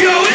Go